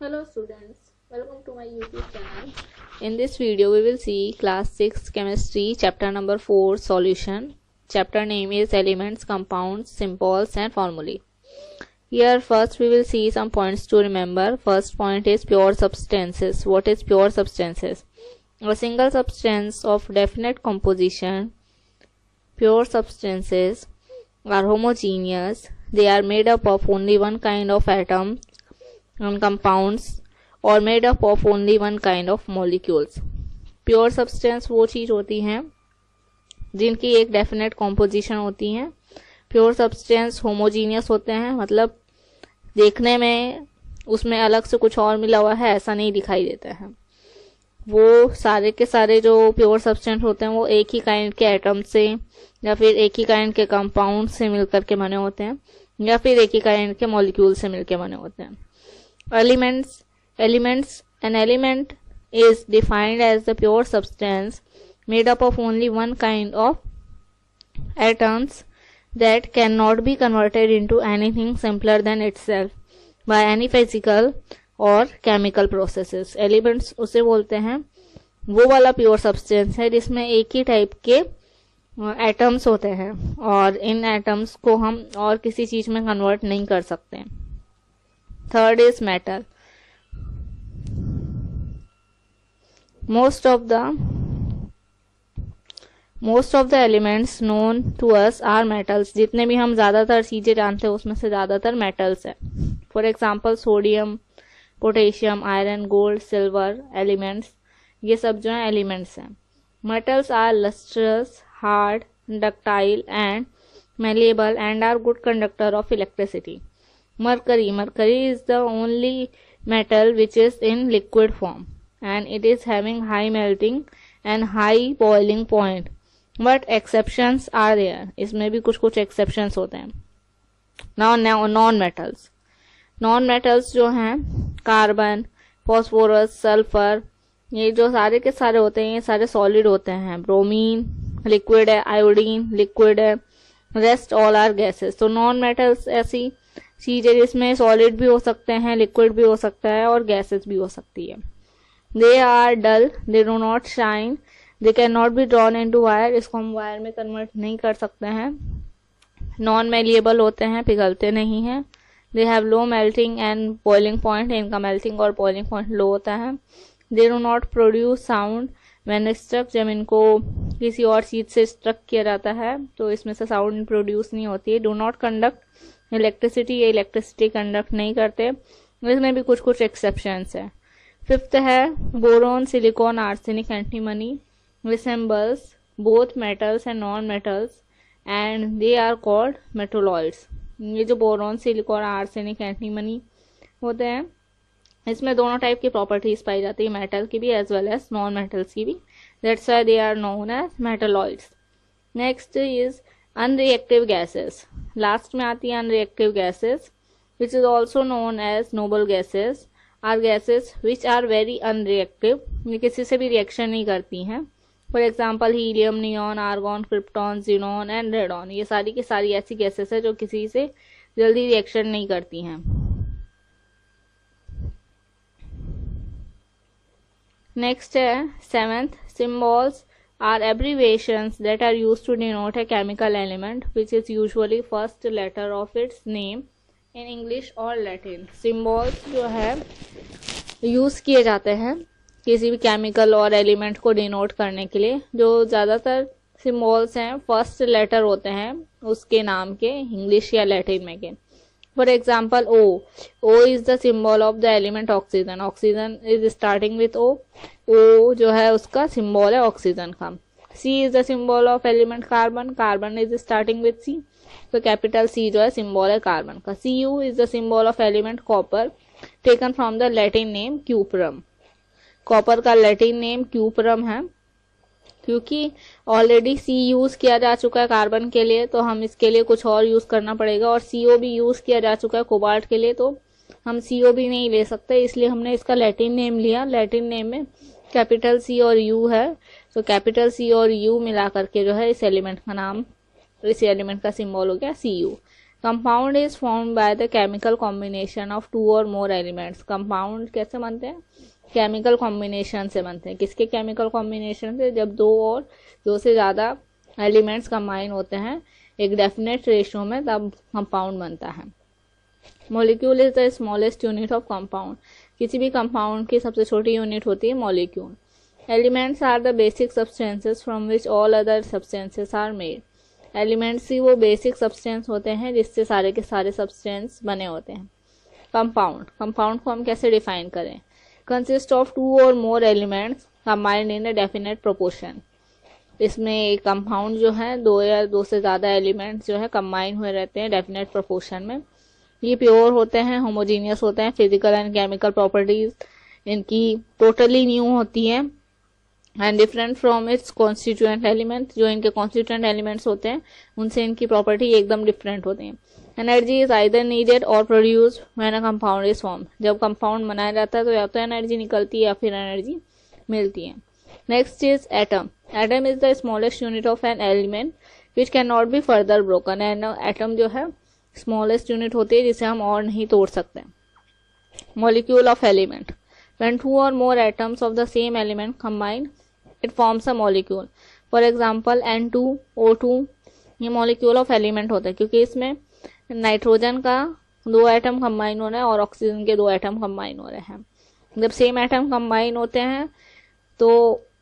Hello students, welcome to my YouTube channel. In this video we will see class 6 chemistry chapter number 4 solution. Chapter name is elements, compounds, symbols and formulae. Here first we will see some points to remember. First point is pure substances. What is pure substances? A single substance of definite composition. Pure substances are homogeneous. They are made up of only one kind of atom and compounds or made up of only one kind of molecules. Pure substance वो चीज़ होती हैं, जिनकी एक definite composition होती है। Pure substance homogeneous होते हैं मतलब देखने में उसमें अलग से कुछ और मिला हुआ है, ऐसा नहीं दिखाई देता है। वो सारे के सारे जो प्योर सब्सटेंस होते हैं, वो एक ही काइंड के एटम से या फिर एक ही काइंड के कंपाउंड से मिलकर के बने होते हैं, या फिर एक ही काइंड के मॉलिक्यूल से मिलकर बने होते हैं। Elements elements an element is defined as the pure substance made up of only one kind of atoms that cannot be converted into anything simpler than itself by any physical और chemical processes elements उसे बोलते हैं वो वाला pure substance है जिसमें एक ही type के एटम्स होते हैं और इन एटम्स को हम और किसी चीज़ में कन्वर्ट नहीं कर सकते third is metal. Most of the most of the elements known to us are metals जितने भी हम ज़्यादातर चीज़ें जानते हैं, उसमें से ज़्यादातर मेटल्स है। For example sodium potassium iron gold silver elements ये सब जो है एलिमेंट्स हैं। Metals are lustrous hard ductile and malleable and are good conductor of electricity mercury mercury is the only metal which is in liquid form and it is having high melting and high boiling point but exceptions are there इसमें भी कुछ कुछ exceptions होते हैं now non metals non metals जो हैं carbon phosphorus sulphur ये जो सारे के सारे होते हैं ये सारे सॉलिड होते हैं ब्रोमीन लिक्विड है आयोडीन लिक्विड है रेस्ट ऑल आर गैसेस तो नॉन मेटल्स ऐसी चीज़ें जिसमें सॉलिड भी हो सकते हैं लिक्विड भी हो सकता है और गैसेस भी हो सकती है। They are dull they do not shine they can not be drawn into wire इसको हम वायर में कन्वर्ट नहीं कर सकते हैं। नॉन मेलिएबल होते हैं, पिघलते नहीं हैं। They have low melting and boiling point इनका मेल्टिंग और बॉइलिंग पॉइंट लो होता है। They do not produce sound when struck जब इनको किसी और चीज़ से स्ट्रक किया जाता है तो इसमें से साउंड प्रोड्यूस नहीं होती है। डो नॉट कंडक्ट इलेक्ट्रिसिटी ये इलेक्ट्रिसिटी कंडक्ट नहीं करते, इसमें भी कुछ कुछ एक्सेप्शंस है। फिफ्थ है boron silicon arsenic antimony resembles both metals and non metals and they are called metalloids ये जो बोरोन सिलिकॉन आर्सेनिक एंटीमनी होते हैं, इसमें दोनों टाइप की प्रॉपर्टीज़ पाई जाती है मेटल की भी as well as non metals की भी। That's why they are known as metalloids next is unreactive gases last में आती है unreactive gases which is also known as noble gases are gases which are very unreactive ये किसी से भी reaction नहीं करती हैं. For example helium neon argon krypton xenon and radon ये सारी की सारी ऐसी गैसेस है जो किसी से जल्दी रिएक्शन नहीं करती हैं. नेक्स्ट है seventh symbols are abbreviations that are used to denote a chemical element which is usually first letter of its name in English or Latin. Symbols जो है यूज़ किए जाते हैं किसी भी केमिकल और एलिमेंट को डिनोट करने के लिए जो ज़्यादातर सिम्बॉल्स हैं फ़र्स्ट लेटर होते हैं उसके नाम के इंग्लिश या लैटिन में के for example O O is the symbol of the element oxygen oxygen is starting with O O जो है उसका सिंबल है ऑक्सीजन का। C is the symbol of element carbon carbon is starting with C तो capital C जो है symbol है carbon का। C U is the symbol of element copper taken from the Latin name cuprum copper का Latin name cuprum है। क्योंकि already सी use किया जा चुका है कार्बन के लिए तो हम इसके लिए कुछ और यूज़ करना पड़ेगा। और सीओ भी यूज़ किया जा चुका है कोबाल्ट के लिए तो हम सीओ भी नहीं ले सकते। इसलिए हमने इसका लैटिन नेम लिया। लैटिन नेम में कैपिटल सी और यू है। तो कैपिटल सी और यू मिला करके जो है इस एलिमेंट का नाम इस एलिमेंट का सिंबल हो गया C U compound is form by the chemical combination of two or more elements compound कैसे बनते हैं? केमिकल कॉम्बिनेशन से बनते हैं। किसके केमिकल कॉम्बिनेशन से जब दो और, दो से ज़्यादा एलिमेंट्स कंबाइन होते हैं, एक डेफिनेट रेशियो में, तब कंपाउंड बनता है। Molecule is the smallest unit of compound किसी भी कंपाउंड की सबसे छोटी यूनिट होती है molecule elements are the basic substances from which all other substances are made elements ही वो बेसिक सब्सटेंस होते हैं, जिससे सारे के सारे सब्सटेंस बने होते हैं। कंपाउंड कंपाउंड को हम कैसे डिफाइन करें? Consist of two or more elements combined in a definite proportion इसमें एक कंपाउंड जो है, दो या दो से ज़्यादा एलिमेंट्स जो है कंबाइन हुए रहते हैं डेफिनेट प्रोपोर्शन में. ये प्योर होते हैं होमोजीनियस होते हैं फ़िज़िकल एंड केमिकल प्रॉपर्टीज़ इनकी टोटली न्यू होती है. And different from its constituent element जो इनके कॉन्स्टिट्यूएंट एलिमेंट्स होते हैं, उनसे इनकी प्रॉपर्टी एकदम डिफरेंट होती है. Energy is either needed or produce when a compound is form. जब कंपाउंड बनाया जाता है तो या तो एनर्जी निकलती है या फिर एनर्जी मिलती है। Next is atom. Atom is the smallest unit of an element which can not be further broken and atom जो है स्मॉलेस्ट यूनिट होती है, जिसे हम और नहीं तोड़ सकते। Molecule of element when two or more atoms of the same element combine, it forms a molecule. For example N2O2 ये मॉलिक्यूल ऑफ़ एलिमेंट होता है, क्योंकि इसमें नाइट्रोजन का दो एटम कंबाइन हो रहे हैं और ऑक्सीजन के दो एटम कंबाइन हो रहे हैं जब सेम एटम कंबाइन होते हैं तो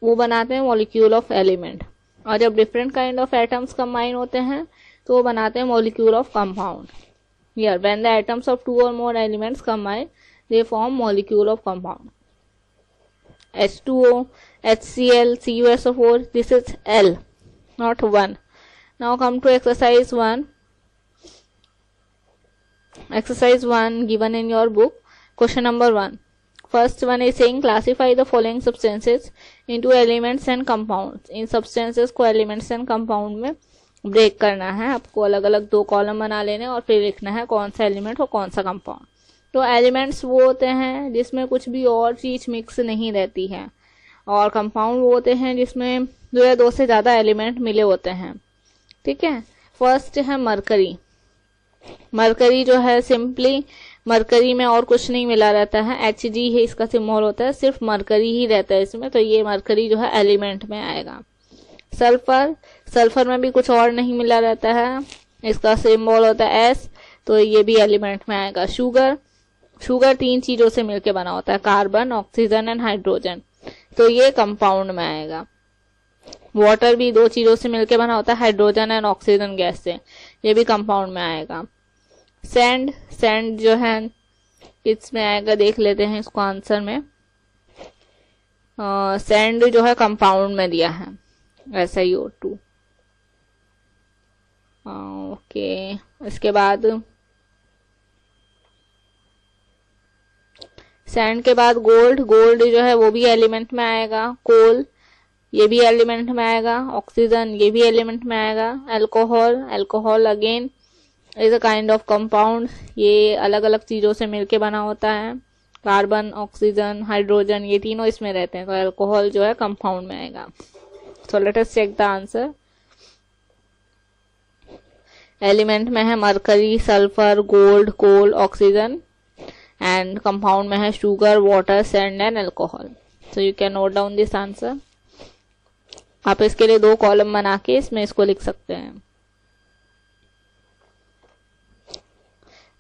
वो बनाते हैं मॉलिक्यूल ऑफ़ एलिमेंट और जब different kind of atoms combine होते हैं तो वो बनाते हैं molecule of compound here when the atoms of two or more elements combine they form molecule of compound H2O, HCl, CuSO4, this is L, not 1. Now come to exercise 1. Exercise 1 given in your book. Question number 1. First one is saying classify the following substances into elements and compounds. इन substances को elements and compound में break करना है आपको अलग अलग दो column बना लेने और फिर लिखना है कौन सा एलिमेंट और कौन सा कंपाउंड तो एलिमेंट्स वो होते हैं जिसमें कुछ भी और चीज़ मिक्स नहीं रहती है और कंपाउंड वो होते हैं जिसमें दो या दो से ज़्यादा एलिमेंट मिले होते हैं ठीक है फ़र्स्ट है मरकरी मरकरी जो है सिंपली मरकरी में और कुछ नहीं मिला रहता है। एच जी ही इसका सिम्बॉल होता है, सिर्फ़ मरकरी ही रहता है इसमें तो ये मरकरी जो है एलिमेंट में आएगा। सल्फ़र सल्फ़र में भी कुछ और नहीं मिला रहता है। इसका सिम्बॉल होता है एस तो ये भी एलिमेंट में आएगा। शुगर शुगर तीन चीज़ों से मिलकर बना होता है कार्बन ऑक्सीजन एंड हाइड्रोजन तो ये कंपाउंड में आएगा। वाटर भी दो चीज़ों से मिलकर बना होता है हाइड्रोजन एंड ऑक्सीजन गैस से। ये भी कंपाउंड में आएगा। सैंड सेंड जो है इसमें आएगा देख लेते हैं इसको आंसर में। सैंड जो है कंपाउंड में दिया है, ऐसा ही ओ टू ओके इसके बाद सैंड के बाद गोल्ड गोल्ड जो है वो भी एलिमेंट में आएगा कोल ये भी एलिमेंट में आएगा ऑक्सीजन ये भी एलिमेंट में आएगा alcohol alcohol again is a kind of compound, ये अलग अलग चीज़ों से मिलके बना होता है। कार्बन, ऑक्सीजन, हाइड्रोजन, ये तीनों इसमें रहते हैं तो अल्कोहल जो है कंपाउंड में आएगा। So let us check the answer element में है mercury sulphur gold coal oxygen and compound में है sugar water sand and alcohol so you can note down this answer आप इसके लिए दो कॉलम बना के इसमें इसको लिख सकते हैं।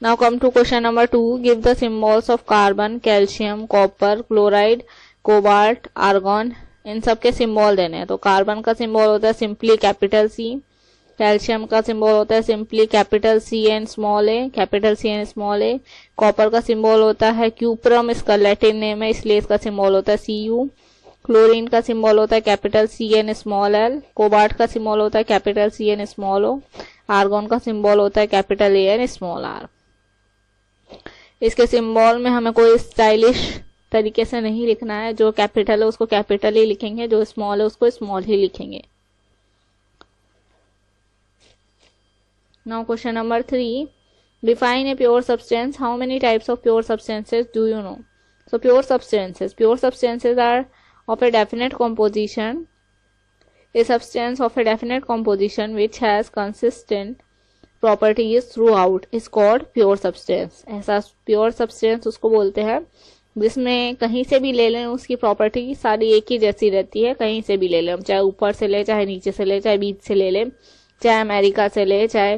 Now come to question number two give the symbols of carbon calcium copper chloride cobalt argon इन सब के सिम्बॉल देने हैं। तो कार्बन का सिम्बॉल होता है सिंपली कैपिटल सी कैल्शियम का सिंबल होता है simply capital C and small A capital C and small A copper का सिंबल होता है क्यूप्रम इसका लैटिन नेम है, इसलिए इसका सिंबल होता है सी यू क्लोरीन का सिंबल होता है capital C and small L cobalt का सिंबल होता है capital C and small O argon का सिंबल होता है capital A and small R इसके सिंबल में हमें कोई स्टाइलिश तरीके से नहीं लिखना है। जो कैपिटल है, उसको कैपिटल ही लिखेंगे, जो स्मॉल है, उसको स्मॉल ही लिखेंगे। Now question number three. Define a pure substance. How many types of pure substances do you know? So pure substances pure substances are of a definite composition. A substance of a definite composition which has consistent properties out is called pure substance ऐसा pure substance उसको बोलते हैं, जिसमें कहीं से भी ले लें उसकी प्रॉपर्टी सारी एक ही जैसी रहती है, कहीं से भी ले लें। चाहे ऊपर से ले, चाहे नीचे से ले, चाहे बीच से ले लें, चाहे अमेरिका से ले, चाहे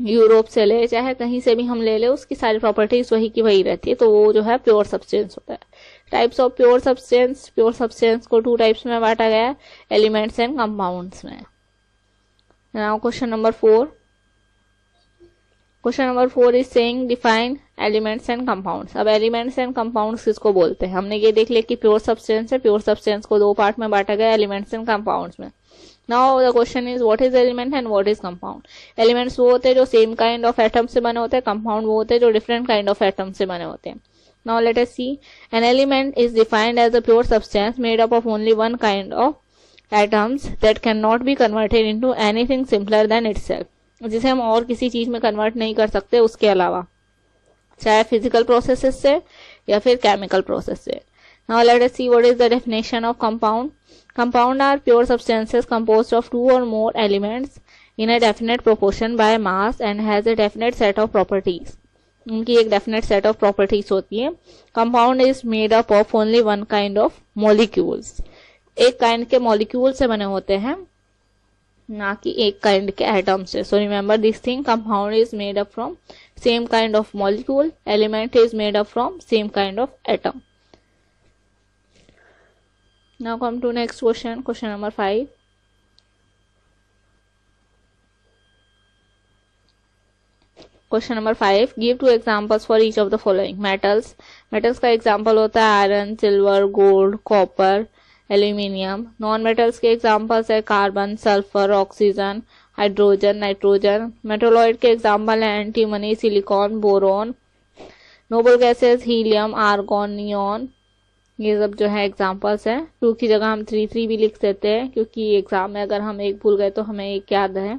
यूरोप से ले, चाहे कहीं से भी हम ले लें, उसकी सारी प्रॉपर्टीज़ वही की वही रहती है। तो वो जो है प्योर सब्सटेंस होता है। Types of pure substance pure substance को टू टाइप्स में बांटा गया है एलिमेंट्स एंड कंपाउंड्स में। Now question number four question number four is saying define elements and compounds अब एलिमेंट्स एंड कंपाउंड्स किसको बोलते हैं? हमने ये देख लिया कि प्योर सब्सटेंस है प्योर सब्सटेंस को दो पार्ट में बांटा गया एलिमेंट्स एंड कंपाउंड्स में। Now the question is what is element and what is compound elements वो होते हैं जो सेम काइंड ऑफ़ एटम से बने होते हैं कंपाउंड वो होते हैं जो डिफरेंट काइंड ऑफ़ एटम से बने होते हैं। Now let us see. An element is defined as a pure substance made up of only one kind atoms that can not be converted in into anything simpler than it जिसे हम और किसी चीज़ में convert नहीं कर सकते, उसके अलावा। चाहे फ़िज़िकल प्रोसेस से या फिर केमिकल प्रोसेस से। Now let us see what is the definition of compound compound are pure substances composed of two or more elements in a definite proportion by mass and has a definite set of properties उनकी एक definite set of properties होती है। Compound is made up of only one kind of molecules एक kind के molecule से बने होते हैं, ना कि एक काइंड के एटम से। So remember this thing compound is made up from same kind of molecule element is made up from same kind of atom now, come to next question question number 5 question number five give two examples for each of the following metals metals का example होता है iron silver gold copper aluminium. Non metals के examples है carbon sulphur oxygen hydrogen nitrogen metalloid के example है antimony silicon boron noble gases helium argon neon ये सब जो है एग्जाम्पल्स हैं। टू की जगह हम थ्री थ्री भी लिख देते हैं, क्योंकि एग्ज़ाम में अगर हम एक भूल गए तो हमें एक याद है।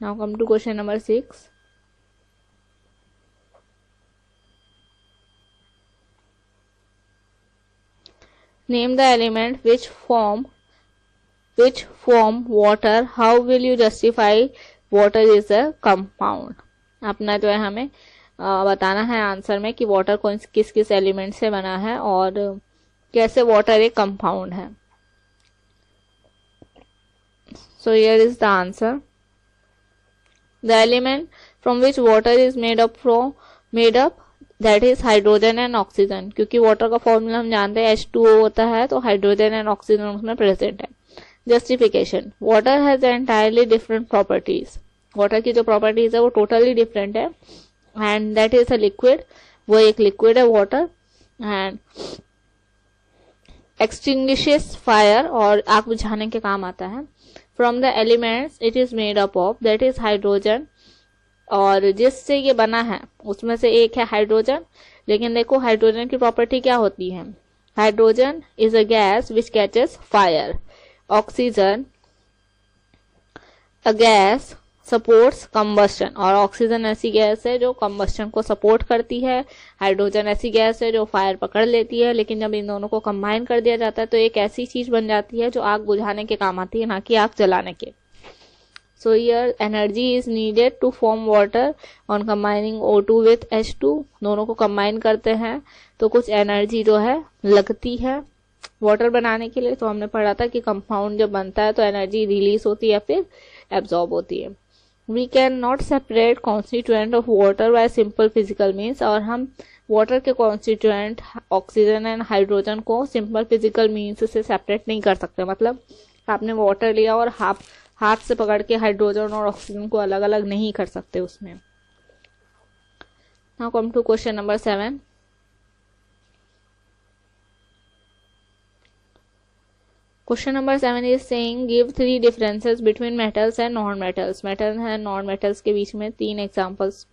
Now come to question number six name the element which form which form water how will you justify water is a compound अपना जो है हमें बताना है आंसर में कि वाटर कौन, किस किस एलिमेंट से बना है और कैसे वाटर एक कंपाउंड है। So here is the answer the element from which water is made up from made up that is hydrogen and oxygen क्योंकि वाटर का फॉर्मूला हम जानते हैं एच टू ओ होता है तो हाइड्रोजन एंड ऑक्सीजन उसमें प्रेजेंट है। Justification water has entirely different properties water की जो प्रॉपर्टीज़ है, वो टोटली डिफरेंट है। And that is a liquid वो एक लिक्विड है वाटर एंड एक्सटिंग्विशेस फायर और आग बुझाने के काम आता है। From the elements it is made up of that is hydrogen और जिससे ये बना है, उसमें से एक है हाइड्रोजन लेकिन देखो हाइड्रोजन की प्रॉपर्टी क्या होती है? Hydrogen is a gas which catches fire oxygen a gas supports combustion और ऑक्सीजन ऐसी गैस है जो कंबस्टन को सपोर्ट करती है। हाइड्रोजन ऐसी गैस है जो फायर पकड़ लेती है। लेकिन जब इन दोनों को कंबाइन कर दिया जाता है तो एक ऐसी चीज़ बन जाती है जो आग बुझाने के काम आती है, ना कि आग जलाने के। So here energy is needed to form water on combining O two with H two दोनों को कंबाइन करते हैं। तो कुछ एनर्जी जो है, लगती है। वाटर बनाने के लिए तो हमने पढ़ा था कि कंपाउंड जब बनता है तो एनर्जी रिलीज़ होती है या फिर एब्जॉर्ब होती है। We can not separate constituent of water by simple physical means और हम वाटर के कॉन्स्टिट्यूएंट ऑक्सीजन एंड हाइड्रोजन को सिंपल फ़िज़िकल मीन्स से सेपरेट नहीं कर सकते। मतलब आपने वाटर लिया और हाथ हाथ से पकड़ के हाइड्रोजन और ऑक्सीजन को अलग अलग नहीं कर सकते उसमें। Now come to question number seven question number seven is saying give three differences between metals and non metals metal and non metals के बीच में तीन एग्जांपल्स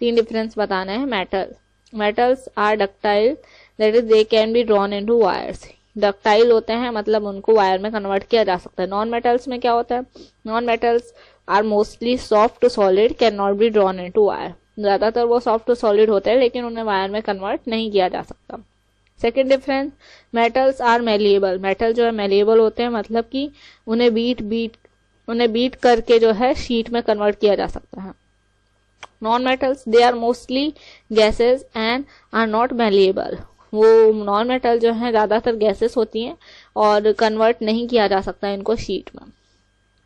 तीन डिफरेंस बताना है metal metals are ductile that is they can be drawn into wires ductile होते हैं मतलब उनको वायर में कन्वर्ट किया जा सकता है। नॉन मेटल्स में क्या होता है? Non metals are mostly soft to solid can not be drawn into wire ज़्यादातर वो सॉफ्ट टू सॉलिड होते हैं, लेकिन उन्हें वायर में कन्वर्ट नहीं किया जा सकता। Second difference metals are malleable metal जो है मेलिएबल होते हैं मतलब कि उन्हें बीट बीट उन्हें बीट करके जो है शीट में कन्वर्ट किया जा सकता है। Non metals they are mostly gases and are not malleable वो नॉन मेटल जो है, ज़्यादातर गैसेस होती हैं और कन्वर्ट नहीं किया जा सकता इनको शीट में।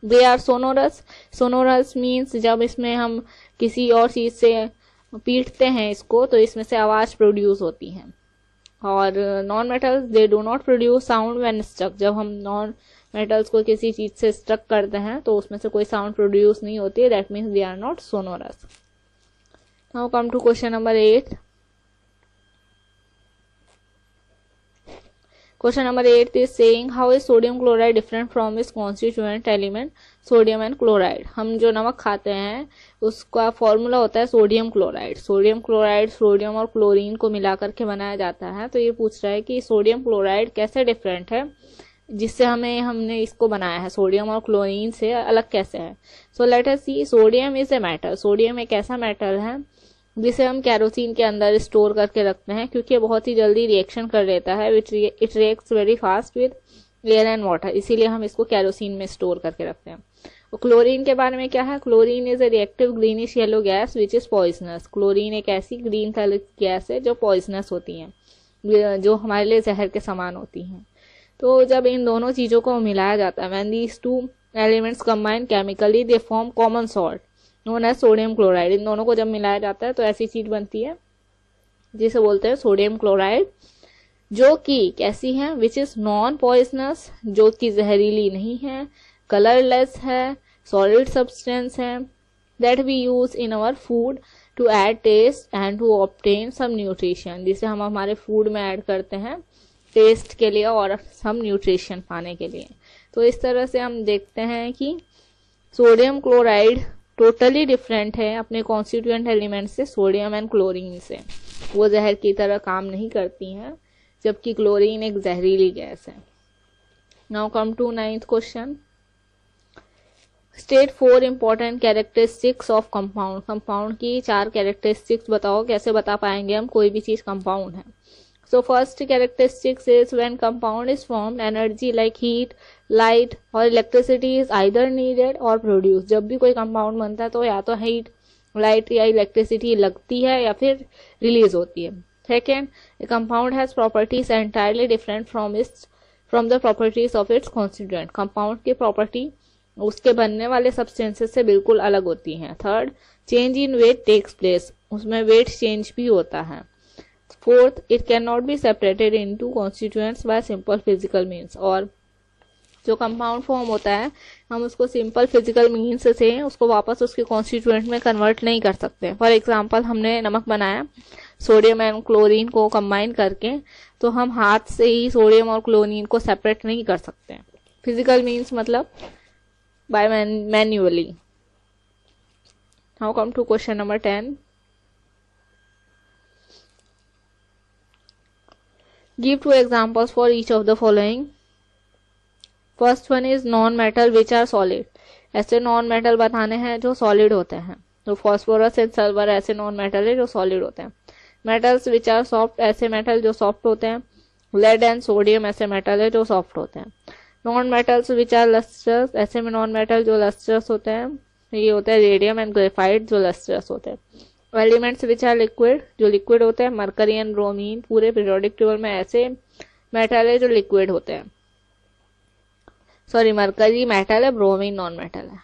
They are sonorous sonorous means जब इसमें हम किसी और चीज़ से पीटते हैं इसको तो इसमें से आवाज़ प्रोड्यूस होती है। और non metals they do not produce sound when struck जब हम नॉन मेटल्स को किसी चीज़ से स्ट्रक करते हैं तो उसमें से कोई साउंड प्रोड्यूस नहीं होती that means they are not sonorous now come to question number eight Question number 8 is saying, how is sodium chloride different from its constituent element, sodium and chloride? हम जो नमक खाते हैं, उसका फॉर्मूला होता है sodium chloride sodium chloride sodium और chlorine को मिला करके बनाया जाता है। तो ये पूछ रहा है कि सोडियम क्लोराइड कैसे डिफरेंट है? जिससे हमें, हमने इसको बनाया है सोडियम और क्लोरीन से अलग कैसे है? So let us see sodium is a metal sodium एक ऐसा मेटल है जिसे हम कैरोसिन के अंदर स्टोर करके रखते हैं, क्योंकि ये बहुत ही जल्दी रिएक्शन कर लेता है it reacts very fast with air and water इसीलिए हम इसको कैरोसिन में स्टोर करके रखते हैं। और क्लोरीन के बारे में क्या है? Chlorine is a reactive greenish yellow gas which is poisonous chlorine एक ऐसी ग्रीन कलर गैस है जो पॉइजनस होती है, जो हमारे लिए जहर के समान होती हैं। तो जब इन दोनों चीज़ों को मिलाया जाता है when these two elements combine chemically they form common salt known है सोडियम क्लोराइड, इन दोनों को जब मिलाया जाता है तो ऐसी चीज़ बनती है, जिसे बोलते हैं सोडियम क्लोराइड, जो कि कैसी है विच इज़ नॉन पॉइजनस जो कि जहरीली नहीं है कलरलेस है सॉलिड सब्सटेंस है that we use in our food to add taste and to obtain some nutrition जिसे हम हमारे फ़ूड में ऐड करते हैं टेस्ट के लिए और सम न्यूट्रिशन पाने के लिए। तो इस तरह से हम देखते हैं कि सोडियम क्लोराइड टोटली डिफरेंट है अपने कॉन्स्टिट्यूएंट एलिमेंट से सोडियम एंड क्लोरीन से। वो जहर की तरह काम नहीं करती हैं जबकि क्लोरीन एक जहरीली गैस है। Now come to ninth question state four important characteristics of compound compound की चार कैरेक्टरिस्टिक्स बताओ कैसे बता पाएँगे हम कोई भी चीज़ कंपाउंड है। So first characteristics is when compound is formed, energy like heat, light और electricity is either needed or produce. जब भी कोई कंपाउंड बनता है तो या तो हीट, लाइट या इलेक्ट्रिसिटी लगती है या फिर रिलीज़ होती है। Second compound has properties entirely different from its from the properties of its constituent compound की प्रॉपर्टी उसके बनने वाले सब्सटेंसेस से बिल्कुल अलग होती हैं। Third change in weight takes place उसमें वेट चेंज भी होता है। Fourth it can not be separated into constituents by simple physical means और जो कंपाउंड फॉर्म होता है, हम उसको सिंपल फ़िज़िकल मीन्स से उसको वापस उसके कॉन्स्टिट्यूएंट में कन्वर्ट नहीं कर सकते। फॉर एग्ज़ाम्पल हमने नमक बनाया सोडियम एंड क्लोरीन को कंबाइन करके तो हम हाथ से ही सोडियम और क्लोरीन को सेपरेट नहीं कर सकते। फ़िज़िकल मीन्स मतलब by manually how come to question number ten Give two examples for each of the following. First one is non metal which are solid ऐसे नॉन मेटल बताने हैं जो सॉलिड होते हैं। तो फॉस्फोरस एंड सल्फ़र ऐसे non metal है जो सॉलिड होते हैं। मेटल्स विच आर सॉफ्ट ऐसे मेटल जो सॉफ्ट होते हैं। लेड एंड सोडियम ऐसे मेटल है जो सॉफ्ट होते हैं। Non metals which are lustrous ऐसे में नॉन मेटल जो लस्टर्स होते हैं, ये होते हैं रेडियम एंड ग्रेफाइट जो लस्टर्स होते हैं। एलिमेंट्स विच आर लिक्विड जो लिक्विड होते हैं मरकरी एंड ब्रोमीन पूरे पीरियोडिक टेबल में ऐसे मेटल है जो लिक्विड होते हैं। सॉरी मरकरी मेटल है ब्रोमीन नॉन मेटल है।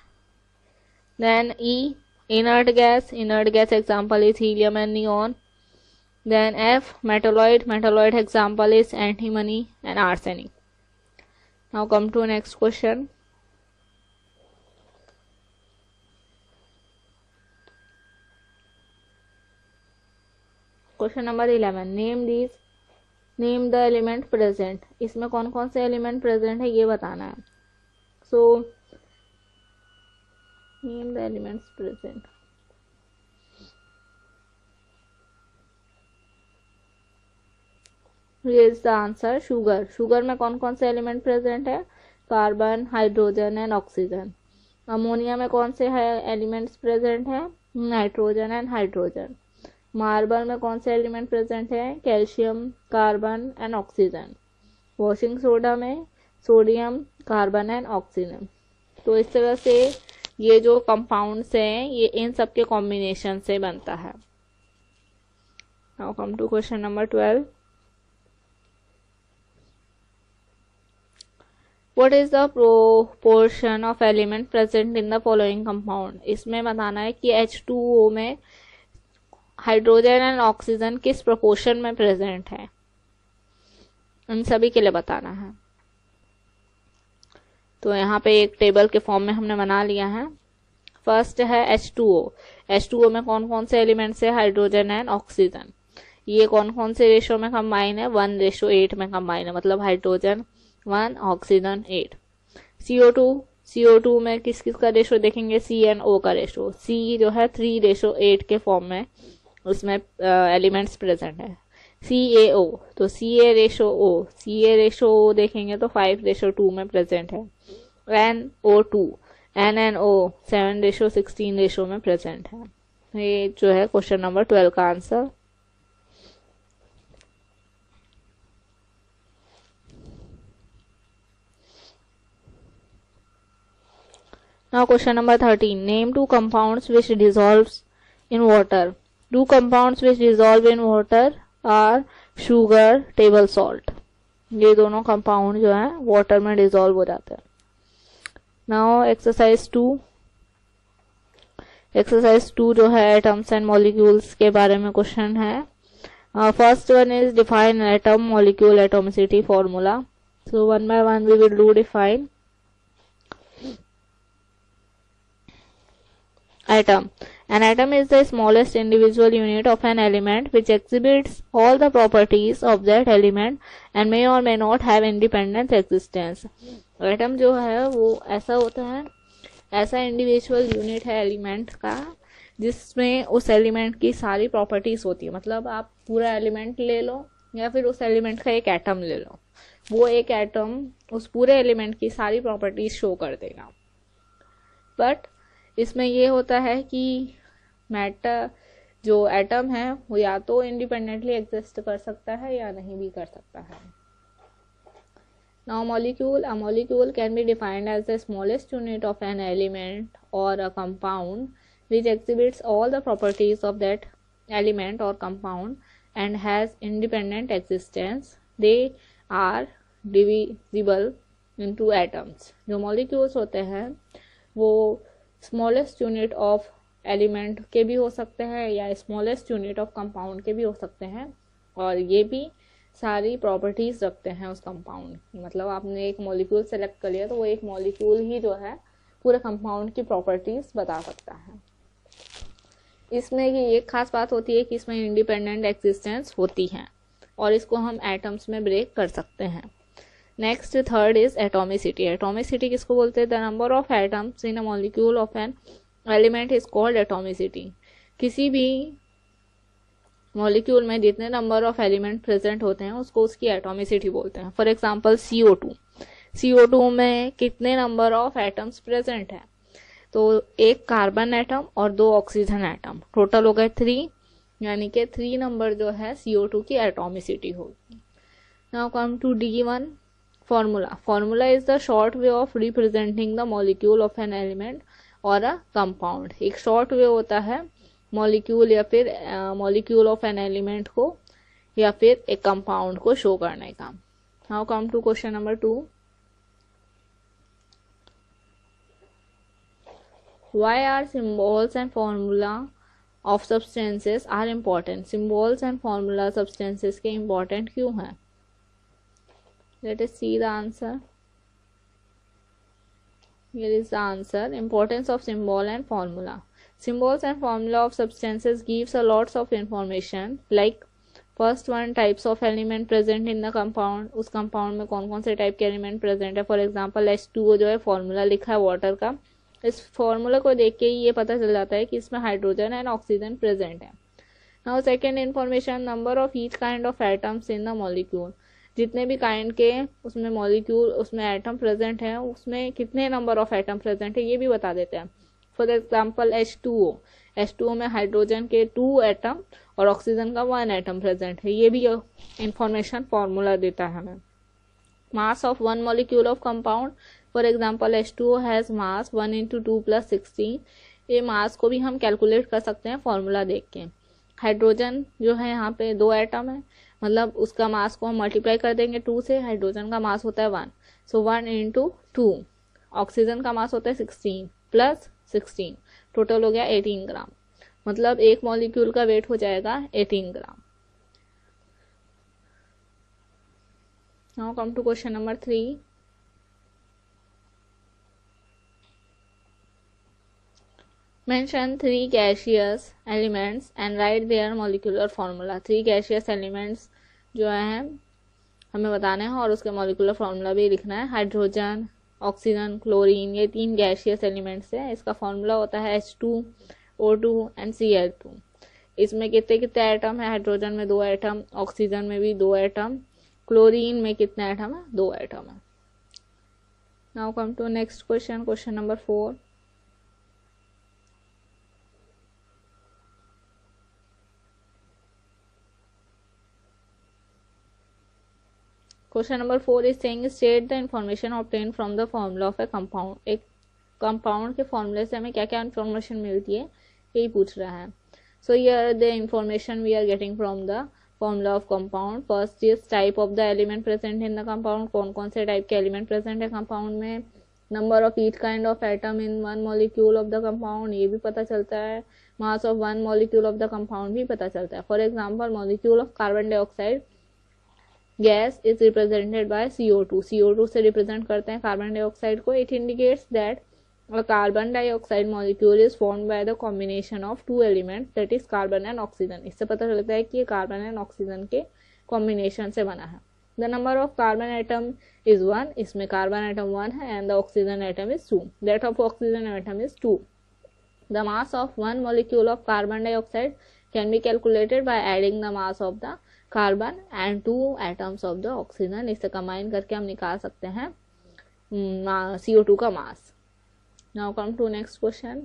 Then E inert gas inert gas example is helium and neon then F metalloid metalloid example is antimony and arsenic now come to next question question number eleven name these name the element present इसमें कौन कौन से element present है, ये बताना है। So name the elements present is the answer sugar sugar में कौन कौन से एलिमेंट प्रेजेंट है? Carbon hydrogen and oxygen ammonia में कौन से एलिमेंट्स प्रेजेंट है? नाइट्रोजन एंड हाइड्रोजन मार्बल में कौन से एलिमेंट प्रेजेंट है? Calcium carbon and oxygen washing soda में सोडियम, कार्बन एंड ऑक्सीजन। तो इस तरह से ये जो कंपाउंड्स हैं, ये इन सब के कॉम्बिनेशन से बनता है। Now come to question number twelve what is the proportion of element present in the following compound? इसमें बताना है कि H2O में हाइड्रोजन एंड ऑक्सीजन किस प्रोपोर्शन में प्रेजेंट है। इन सभी के लिए बताना है। तो यहाँ पे एक टेबल के फॉर्म में हमने बना लिया है। फ़र्स्ट है H2O H2O में कौन कौन से एलिमेंट्स है? हाइड्रोजन एंड ऑक्सीजन ये कौन कौन से रेशो में कंबाइन है? वन रेशो एट में कंबाइन है। मतलब hydrogen one oxygen eight CO two CO two में किस किस का रेशो देखेंगे? सी एन ओ का रेशो सी जो है थ्री रेशो एट के फॉर्म में। उसमें एलिमेंट्स प्रेजेंट है। सी ए ओ तो सी ए रेशो ओ सी ए रेशो ओ देखेंगे तो फाइव रेशो टू में प्रेजेंट है. N O two N N O seven ratio sixteen ratio में प्रेजेंट है. ये जो है क्वेश्चन नंबर ट्वेल्व का answer now question number thirteen name two compounds which dissolves in water two compounds which dissolve in water are sugar, table salt. ये दोनों compound जो है वाटर में डिजोल्व हो जाते हैं। Now exercise two exercise two जो है एटम्स एंड मॉलिक्यूल्स के बारे में क्वेश्चन है। First one is define atom molecule atomicity formula so one by one we will do define Atom. An atom is the smallest individual unit of an element which exhibits all the properties of that element and may or may not have independent existence. Atom जो है वो ऐसा होता है ऐसा individual unit है element का जिसमें उस एलिमेंट की सारी प्रॉपर्टीज़ होती है मतलब आप पूरा एलिमेंट ले लो या फिर उस एलिमेंट का एक एटम ले लो वो एक एटम उस पूरे एलिमेंट की सारी प्रॉपर्टीज़ शो कर देगा बट इसमें ये होता है कि मैटर जो एटम है, वो या तो इंडिपेंडेंटली एग्जिस्ट कर सकता है या नहीं भी कर सकता है। Now molecule a molecule can be defined as the smallest unit of an element or a compound which exhibits all the properties of that element or compound and has independent existence they are divisible into atoms जो molecules होते हैं, वो smallest unit of element के भी हो सकते हैं या स्मॉलेस्ट यूनिट ऑफ़ कंपाउंड के भी हो सकते हैं। और ये भी सारी प्रॉपर्टीज़ रखते हैं उस कंपाउंड मतलब आपने एक मॉलिक्यूल सेलेक्ट कर लिया तो वो एक मॉलिक्यूल ही जो है पूरे कंपाउंड की प्रॉपर्टीज़ बता सकता है। इसमें ये एक खास बात होती है कि इसमें इंडिपेंडेंट एग्जिस्टेंस होती है और इसको हम एटम्स में ब्रेक कर सकते हैं। Next third is atomicity atomicity किसको बोलते हैं? The number of atoms in a molecule of an element is called atomicity किसी भी मॉलिक्यूल में जितने नंबर ऑफ़ एलिमेंट प्रेजेंट होते हैं, उसको उसकी एटोमिसिटी बोलते हैं। For example C O two C O two में कितने नंबर ऑफ़ एटम्स प्रेजेंट हैं? तो एक कार्बन एटम और दो ऑक्सीजन एटम टोटल हो गए थ्री यानी कि थ्री नंबर जो है सी ओ टू की एटोमिसिटी होगी। Now come to D one formula formula is the short way of representing the molecule of an element और अ कंपाउंड एक शॉर्ट वे होता है मॉलिक्यूल या फिर मॉलिक्यूल ऑफ़ एन एलिमेंट को या फिर एक कंपाउंड को शो करने का now come to question number two why are symbols and formula of substances are important symbols and formula substances के important क्यों हैं let us see the answer. Here is the answer. Importance of symbol and formula. Symbols and formula of substances gives a lots of information. Like first one types of element present in the compound उस compound में कौन कौन से type के element present है? For example H two जो है formula लिखा है वाटर का. इस फॉर्मूला को देख के ही ये पता चल जाता है कि इसमें हाइड्रोजन एंड ऑक्सीजन प्रेजेंट है. Now second information number of each kind of atoms in the molecule जितने भी काइंड के उसमें मॉलिक्यूल उसमें एटम प्रेजेंट है, उसमें कितने नंबर ऑफ़ एटम प्रेजेंट है, ये भी बता देते हैं। For example H two O H two O में हाइड्रोजन के टू एटम और ऑक्सीजन का वन एटम प्रेजेंट है। ये भी इंफॉर्मेशन फॉर्मूला देता है हमें। Mass of one molecule of compound for example H two O has mass one into two plus sixteen ये मास को भी हम कैलकुलेट कर सकते हैं फॉर्मूला देख के। हाइड्रोजन जो है यहाँ पे दो एटम है। मतलब उसका मास को हम मल्टीप्लाई कर देंगे टू से हाइड्रोजन का मास होता है one so one into two oxygen का मास होता है सिक्सटीन प्लस सिक्सटीन टोटल हो गया एटीन ग्राम मतलब एक मॉलिक्यूल का वेट हो जाएगा eighteen gram now come to question number 3 mention three gaseous elements and write their molecular formula. Three gaseous elements जो है, हमें बताने हैं और उसके मॉलिकुलर फार्मूला भी लिखना है। हाइड्रोजन ऑक्सीजन क्लोरीन ये तीन गैशियस एलिमेंट्स है। इसका फार्मूला होता है H two O two and C L two इसमें कितने कितने आइटम है? हाइड्रोजन में दो एटम ऑक्सीजन में भी दो एटम क्लोरीन में कितने आइटम है? दो एटम है। Now come to next question question number four question number four is saying state the information obtained from the formula of a compound. एक कंपाउंड के फॉर्मूले से हमें क्या क्या इन्फॉर्मेशन मिलती है, यही पूछ रहा है। So here the information we are getting from the formula of compound first is type of the element present in the compound कौन कौन से टाइप के एलिमेंट प्रेजेंट है कंपाउंड में? Number of each kind of atom in one molecule of the compound ये भी पता चलता है। Mass of one molecule of the compound भी पता चलता है। For example molecule of carbon dioxide gas is represented by CO2 CO2 से रिप्रेजेंट करते हैं कार्बन डाइऑक्साइड को. It indicates that carbon dioxide molecule is formed by the combination of two elements, that is carbon and oxygen. इससे पता चलता है कि ये कार्बन एंड ऑक्सीजन के कॉम्बिनेशन से बना है. The number of carbon atom is one इसमें कार्बन एटम वन है and the oxygen atom is two that of oxygen atom is two the mass of one molecule of carbon dioxide can be calculated by adding the mass of the carbon and two atoms of the oxygen इसे combine करके हम निकाल सकते हैं CO two का mass now come to next question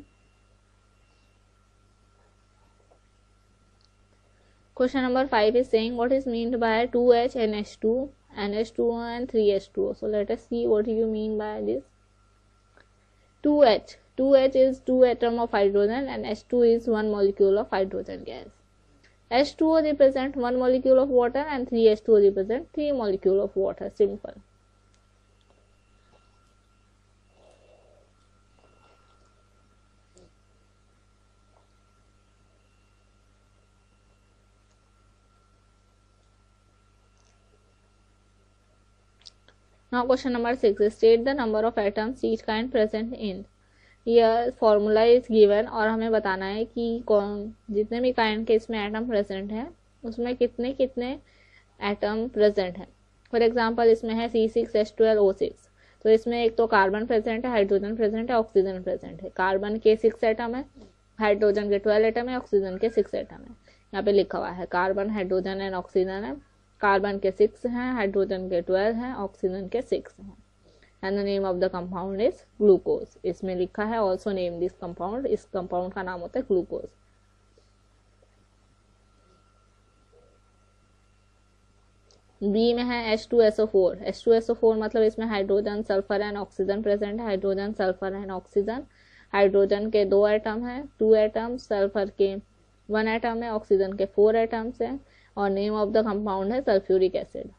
question number five is saying what is mean by two H N H two N H two and three H two so let us see what you mean by this two H two H is two atom of hydrogen and H two is one molecule of hydrogen gas H2O represent one molecule of water and 3H2O represent three molecule of water. Simple. Now question number 6 state the number of atoms each kind present in यह formula is given और हमें बताना है कि कौन, जितने भी kind के इसमें एटम प्रेजेंट है, उसमें कितने कितने एटम प्रेजेंट है। फॉर एग्ज़ाम्पल इसमें है C six H twelve O six तो इसमें एक तो कार्बन प्रेजेंट है हाइड्रोजन प्रेजेंट है ऑक्सीजन प्रेजेंट है। कार्बन के सिक्स एटम है हाइड्रोजन के ट्वेल्व एटम है ऑक्सीजन के सिक्स एटम है। यहाँ पे लिखा हुआ है कार्बन हाइड्रोजन एंड ऑक्सीजन है। कार्बन के सिक्स हैं हाइड्रोजन के ट्वेल्व हैं ऑक्सीजन के सिक्स हैं। And the name of the compound is glucose इसमें लिखा है ऑल्सो नेम दिस कंपाउंड इस कंपाउंड का नाम होता है ग्लूकोज बी में है H two S O four H two S O four मतलब इसमें hydrogen sulphur and oxygen present है hydrogen sulphur and oxygen hydrogen के दो एटम है टू एटम सल्फ़र के वन एटम है ऑक्सीजन के फोर एटम्स हैं और नेम ऑफ़ द कंपाउंड है sulphuric acid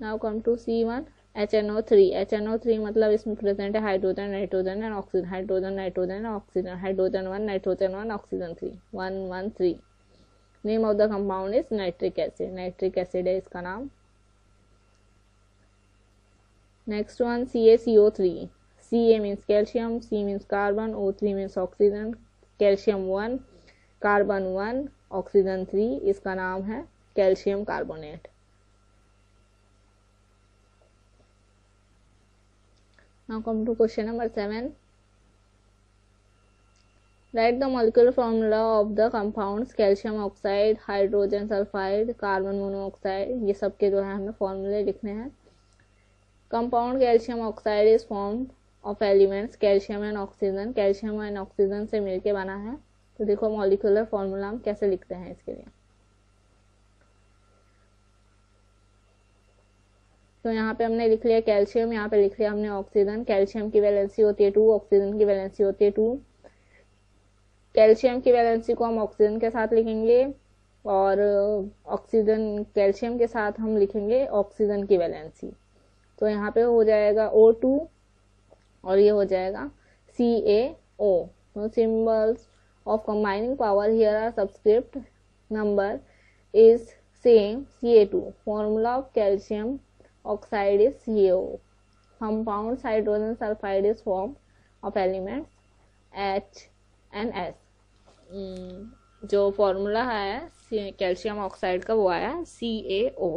now come to C one H N O three H N O three मतलब इसमें प्रेजेंट है hydrogen nitrogen and oxygen hydrogen nitrogen and oxygen hydrogen one nitrogen one oxygen three one one three name of the compound is nitric acid nitric acid है इसका नाम. Next one C A C O three C A means calcium C means carbon O three means oxygen calcium one carbon one oxygen three इसका नाम है calcium carbonate now come to question number 7 write the molecular formula of the compounds calcium oxide hydrogen sulfide carbon monoxide ये सब के जो है हमें फॉर्मूले लिखने हैं compound calcium oxide is form of elements calcium and oxygen calcium and oxygen से मिलके बना है तो देखो मॉलिकुलर फॉर्मूला हम कैसे लिखते हैं इसके लिए तो यहाँ पे हमने लिख लिया कैल्शियम, यहाँ पे लिख लिया हमने ऑक्सीजन। कैल्शियम की वैलेंसी होती है टू, ऑक्सीजन की वैलेंसी होती है टू। कैल्शियम की वैलेंसी को हम ऑक्सीजन के साथ लिखेंगे और ऑक्सीजन, कैल्शियम के साथ हम लिखेंगे ऑक्सीजन की वैलेंसी। तो यहाँ पे हो जाएगा ओ टू और ये हो जाएगा C A O symbols of combining power here are subscript number is same Ca2 formula of calcium oxide is CaO compounds hydrogen sulfide is formed of elements and S. Hmm, जो formula है calcium oxide का वो आया C A O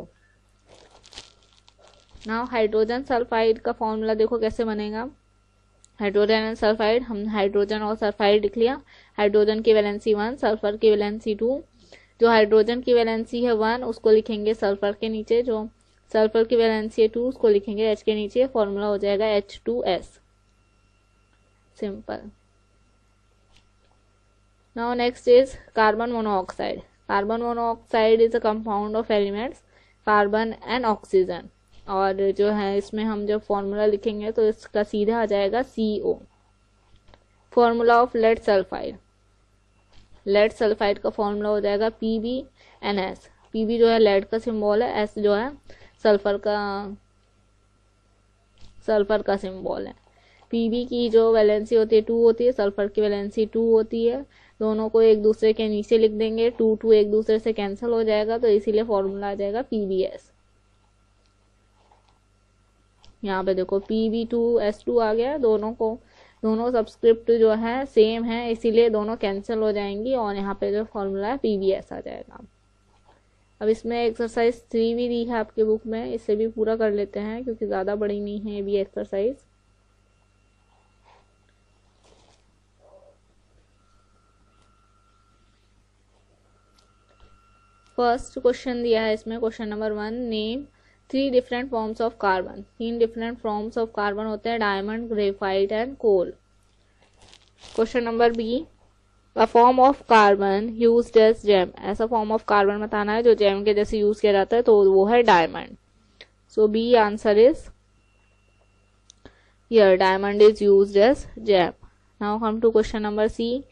now hydrogen sulphide का formula देखो कैसे बनेगा। Hydrogen and sulphide हम हाइड्रोजन और सल्फाइड लिख लिया। हाइड्रोजन की वैलेंसी वन सल्फ़र की वैलेंसी टू जो हाइड्रोजन की वैलेंसी है वन उसको लिखेंगे सल्फ़र के नीचे जो सल्फ़र की वैलेंसी है टू उसको लिखेंगे एच के नीचे फॉर्मूला हो जाएगा H two S simple now next is carbon monoxide carbon monoxide is a compound of elements carbon and oxygen और जो है, इसमें हम जब फॉर्मूला लिखेंगे तो इसका सीधा आ जाएगा C O formula of lead sulphide lead sulphide का फॉर्मूला हो जाएगा P B N S P B जो है लेड का सिंबल है एस जो है सल्फ़र का सल्फ़र का सिंबल है। पीबी की जो वैलेंसी होती है टू होती है, सल्फ़र की वैलेंसी टू होती है। दोनों को एक दूसरे के नीचे लिख देंगे टू टू एक दूसरे से कैंसिल हो जाएगा तो इसीलिए फॉर्मूला आ जाएगा पी बी एस यहाँ पे देखो P B two S two आ गया, दोनों को, दोनों सब्सक्रिप्ट जो है सेम है, इसीलिए दोनों कैंसिल हो जाएँगी, और यहाँ पे जो फॉर्मूला है पी बी एस आ जाएगा। अब इसमें एक्सरसाइज थ्री भी दी है आपके बुक में, इसे भी पूरा कर लेते हैं, क्योंकि ज़्यादा बड़ी नहीं है ये भी एक्सरसाइज फ़र्स्ट क्वेश्चन दिया है इसमें question number one name three different forms of carbon तीन डिफरेंट फॉर्म्स ऑफ़ कार्बन होते हैं diamond graphite and coal question number B a form of carbon use as gem ऐसा फॉर्म ऑफ़ कार्बन बताना है, जो जेम के जैसे use किया जाता है तो वो है diamond so B answer is here diamond is use as gem now come to question number C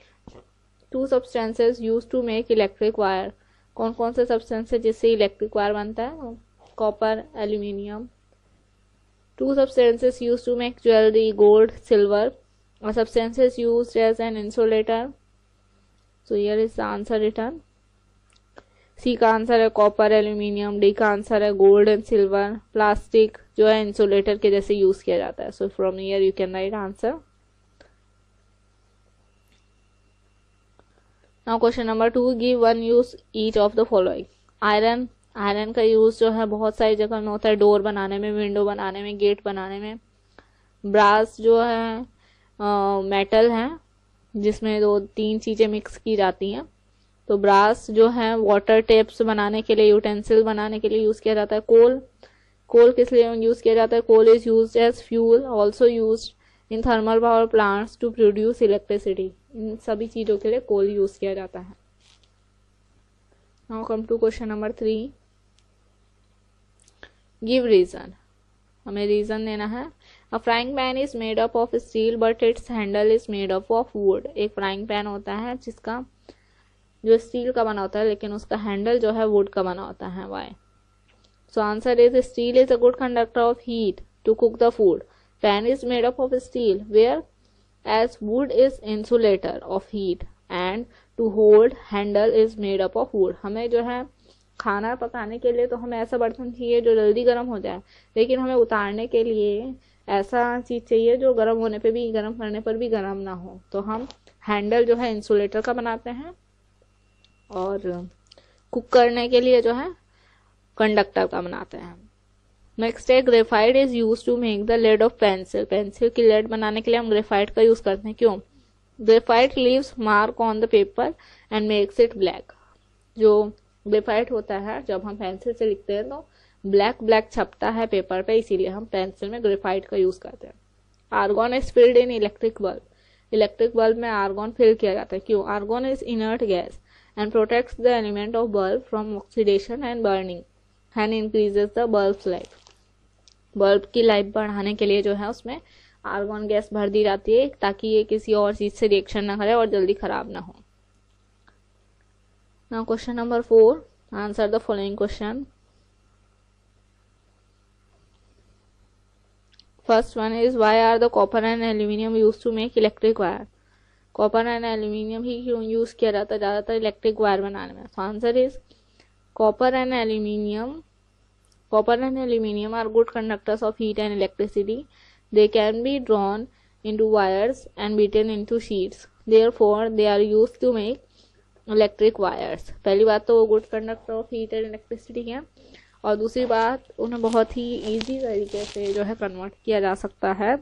two substances use to make electric wire कौन कौन से सब्सटेंस है जिससे इलेक्ट्रिक वायर बनता है? Copper aluminium two substances use to make jewellery gold silver substances used as an insulator. So, here is the answer written. C का answer है copper aluminium D का आंसर है गोल्ड एंड सिल्वर प्लास्टिक जो है insulator के जैसे use किया जाता है. So from here you can write answer now question number two give one use each of the following iron iron का यूज़ जो है बहुत सारी जगह में होता है. डोर बनाने में विंडो बनाने में गेट बनाने में. ब्रास जो है मेटल है. जिसमें दो तीन चीज़ें मिक्स की जाती हैं। तो ब्रास जो है वाटर टेप्स बनाने के लिए यूटेंसिल बनाने के लिए यूज़ किया जाता है। कोल कोल किस लिए यूज़ किया जाता है? Coal is use as fuel also use in thermal power plants to produce electricity इन सभी चीज़ों के लिए कोल यूज़ किया जाता है। Now come to question number three give reason हमें रीजन देना है। A frying pan is made up of steel but its handle is made up of wood एक फ्राइंग पैन होता है जिसका, जो स्टील का बना होता है, लेकिन उसका हैंडल जो है वुड का बना होता है why so answer is steel is a good conductor of heat to cook the food pan is made up of steel whereas wood is insulator of heat and to hold handle is made up of wood हमें जो है खाना पकाने के लिए तो हमें ऐसा बर्तन चाहिए जो जल्दी गर्म हो जाए, लेकिन हमें उतारने के लिए ऐसा चीज़ चाहिए जो गर्म होने पे भी, गर्म करने पर भी गर्म ना हो। तो हम हैंडल जो है इंसुलेटर का बनाते हैं और कुक करने के लिए जो है कंडक्टर का बनाते हैं। नेक्स्ट है graphite is use to make the lead of pencil pencil की लेड बनाने के लिए हम ग्रेफाइड का यूज़ करते हैं। क्यों? Graphite leaves mark on the paper and makes it black जो ग्रेफाइट होता है, जब हम पेंसिल से लिखते हैं तो ब्लैक ब्लैक छपता है पेपर पे, इसीलिए हम पेंसिल में ग्रेफाइट का यूज़ करते हैं। Argon is filled in electric bulb. Electric bulb में आर्गोन फिल किया जाता है। क्यों? Argon is inert gas and protects the element of bulb from oxidation and burning and increases the bulb life bulb की life बढ़ाने के लिए जो है, उसमें आर्गोन गैस भर दी जाती है ताकि ये किसी और चीज़ से रिएक्शन ना करे और जल्दी खराब ना हो। Question number four answer the following question first one is why are the copper and aluminium use to make electric wire copper and aluminium ही क्यों यूज़ किया जाता है? ज़्यादातर इलेक्ट्रिक वायर बनाने में। तो answer is copper and aluminium copper and aluminium are good conductors of heat and electricity they can be drawn into wires and beaten into sheets. Therefore, they are used to make electric wires. पहली बात तो वो good conductor of heat and electricity है। और दूसरी बात, उन्हें बहुत ही इजी तरीके से जो है कन्वर्ट किया जा सकता है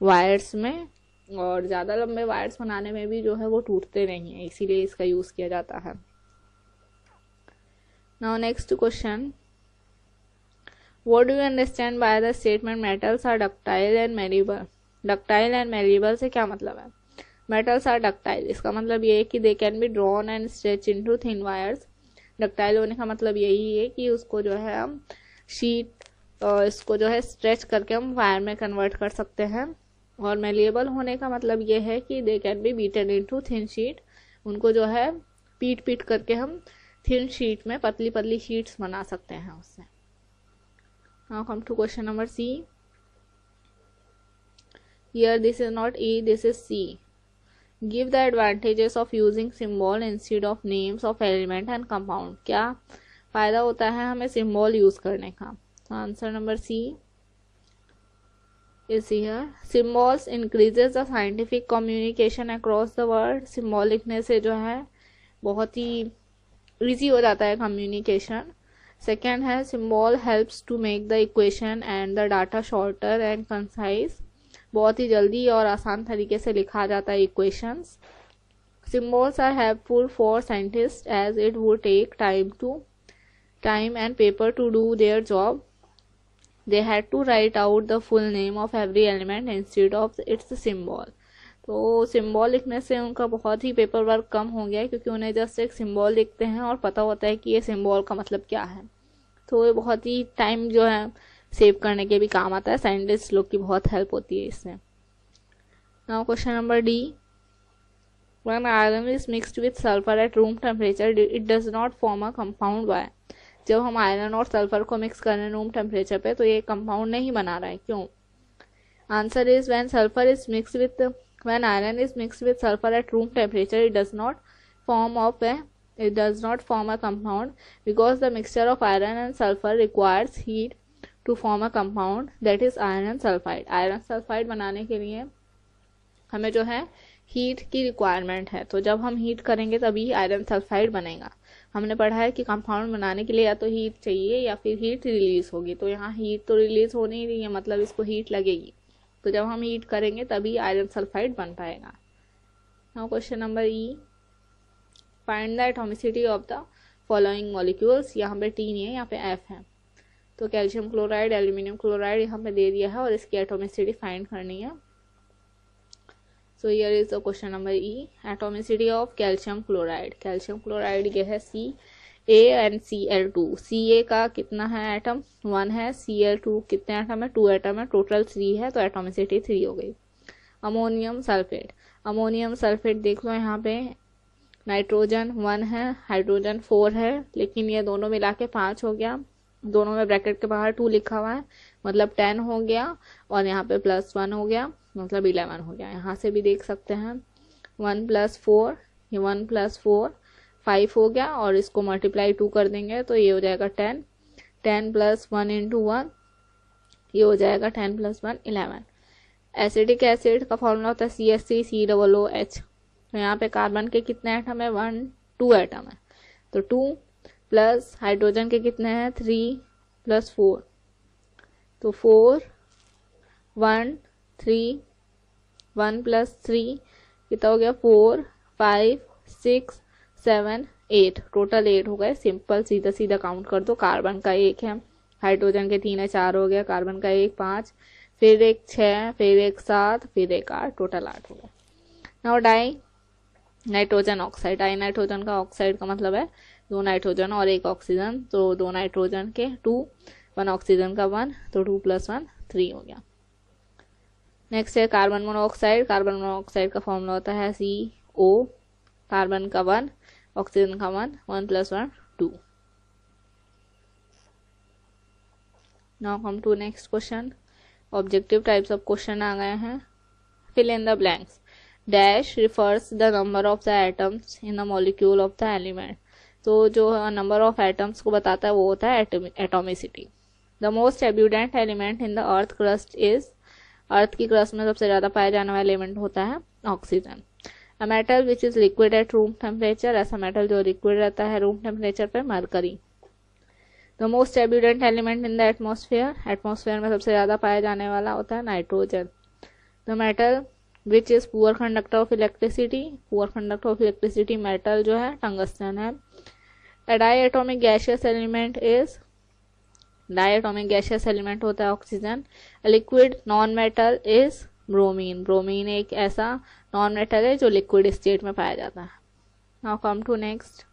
वायर्स में और ज़्यादा लंबे वायर्स बनाने में भी जो है वो टूटते नहीं हैं, इसीलिए इसका यूज़ किया जाता है। Now next question what do you understand by the statement metals are ductile and malleable ductile and malleable से क्या मतलब है? मेटल्स आर डक्टाइल इसका मतलब ये है कि they can be drawn and stretch into thin wires ductile होने का मतलब यही है कि उसको जो है हम शीट इसको जो है स्ट्रेच करके हम वायर में कन्वर्ट कर सकते हैं। और मेलेबल होने का मतलब ये है कि they can be beated into thin sheet उनको जो है पीट पीट करके हम थिन शीट में पतली पतली शीट्स बना सकते हैं उससे। Now come to question number C here this is not E this is C. Give the advantages of using symbol instead of names of element and compound क्या फ़ायदा होता है हमें सिम्बॉल यूज़ करने का? Answer number C is here symbols increases the scientific communication across the world symbol लिखने से जो है, बहुत ही ईजी हो जाता है कम्युनिकेशन सेकेंड है symbol helps to make the equation and the data shorter and concise बहुत ही जल्दी और आसान तरीके से लिखा जाता है equations symbols are helpful for scientist as it would take time to time and paper to do their job they had to write out the full name of every element instead of its symbol तो symbol लिखने से उनका बहुत ही paper work कम हो गया क्योंकि उन्हें just एक सिम्बॉल लिखते हैं और पता होता है कि ये सिम्बॉल का मतलब क्या है। तो ये बहुत ही टाइम जो है सेव करने के भी काम आता है। साइंटिस्ट लोग की बहुत हेल्प होती है इससे now question number D when iron is mixed with sulfur at room temperature, it does not form a compound why जब हम आयरन और सल्फ़र को मिक्स कर रहे हैं रूम टेम्परेचर पे तो ये कंपाउंड नहीं बना रहा है। क्यों? Answer is when sulphur is mix with when iron is mix with sulphur at room temperature it does not form of a, it does not form a compound because the mixture of iron and sulfur requires heat to form a compound that is iron sulphide iron sulphide बनाने के लिए हमें जो है heat की requirement है। तो जब हम हीट करेंगे तभी आयरन सल्फाइड बनेगा। हमने पढ़ा है कि कंपाउंड बनाने के लिए या तो हीट चाहिए या फिर हीट रिलीज़ होगी। तो यहाँ हीट तो रिलीज़ होने ही नहीं है मतलब इसको हीट लगेगी। तो जब हम हीट करेंगे तभी आयरन सल्फाइड बन पाएगा। Now question number E find the atomicity of the following molecules यहाँ पे टी नहीं है, यहाँ पे एफ़ है। तो कैल्शियम क्लोराइड, एल्यूमिनियम क्लोराइड यहाँ पे दे दिया है और इसकी एटोमिसिटी फाइंड करनी है। So here is the question number E atomicity of calcium chloride calcium chloride यह है C A and C L two C A का कितना है एटम वन है। सी एल टू कितने एटम है? टू एटम है। टोटल थ्री है तो एटोमिसिटी थ्री हो गई। अमोनियम सल्फेट अमोनियम सल्फेट देख लो यहाँ पे। नाइट्रोजन वन है हाइड्रोजन फोर है, लेकिन ये दोनों मिला के पाँच हो गया। दोनों में ब्रैकेट के बाहर टू लिखा हुआ है। मतलब टेन हो गया और यहाँ पे प्लस वन हो गया मतलब इलेवन हो गया। यहाँ से भी देख सकते हैं। वन प्लस फोर ये वन प्लस फोर फाइव हो गया और इसको मल्टीप्लाई टू कर देंगे तो ये हो जाएगा ten ten plus one into one ये हो जाएगा ten plus one eleven acetic acid का फॉर्मूला होता है C S C C double O H तो यहाँ पे कार्बन के कितने एटम है? वन टू एटम है। तो टू प्लस हाइड्रोजन के कितने हैं? Three plus four. तो four, one, three, one plus three, कितना हो गया? Four, five, six, seven, eight. Total eight हो गए। सिंपल सीधा सीधा काउंट कर दो। कार्बन का एक है। हाइड्रोजन के तीन है, चार हो गया। कार्बन का एक, पाँच। फिर एक छः फिर एक सात, फिर एक आठ। टोटल आठ हो गया। Now di nitrogen oxide di nitrogen का ऑक्साइड का मतलब है दो नाइट्रोजन और एक ऑक्सीजन तो दो नाइट्रोजन के टू वन ऑक्सीजन का वन तो टू प्लस वन थ्री हो गया। नेक्स्ट है कार्बन मोनोऑक्साइड कार्बन मोनोऑक्साइड का फॉर्मूला होता है सी ओ कार्बन का वन ऑक्सीजन का one one plus one two now come to next question objective types of question आ गए हैं. Fill in the blanks dash refers the number of the atoms in the molecule of the element तो जो number of atoms को बताता है, वो होता है atomicity the most abundant element in the earth crust is earth की crust में सबसे ज़्यादा पाया जाने वाला एलिमेंट होता है oxygen a metal which is liquid at room temperature ऐसा मेटल जो लिक्विड रहता है रूम टेम्परेचर पे mercury the most abundant element in the atmosphere atmosphere में सबसे ज़्यादा पाया जाने वाला होता है nitrogen the metal which is poor conductor of electricity poor conductor of electricity metal जो है टंगस्टन है. A diatomic gaseous element is diatomic gaseous element होता है oxygen liquid non metal is bromine bromine एक ऐसा नॉन मेटल है जो liquid state में पाया जाता है. Now come to next